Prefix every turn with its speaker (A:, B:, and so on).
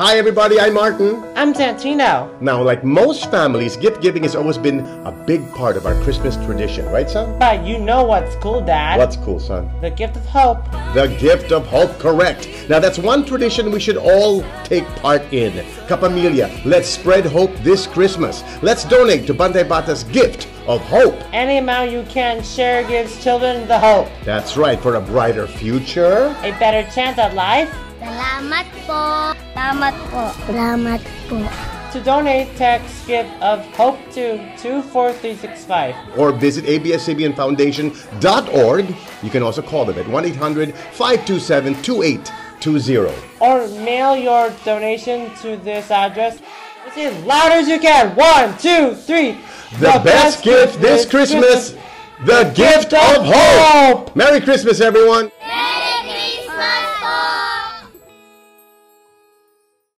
A: Hi, everybody. I'm Martin.
B: I'm Santino.
A: Now, like most families, gift giving has always been a big part of our Christmas tradition, right, son?
B: But you know what's cool, Dad?
A: What's cool, son?
B: The gift of hope.
A: The gift of hope, correct. Now, that's one tradition we should all take part in. Kapamilya, let's spread hope this Christmas. Let's donate to Bantay Bata's gift of hope.
B: Any amount you can share gives children the hope.
A: That's right, for a brighter future.
B: A better chance at life.
C: Salamat po. Salamat po. Salamat po.
B: To donate, text gift of hope to 24365.
A: Or visit abscbnfoundation.org. You can also call them at 1 800 527 2820.
B: Or mail your donation to this address. Say as loud as you can. One, two, three.
A: The, best gift this Christmas, the gift of hope. Merry Christmas, everyone.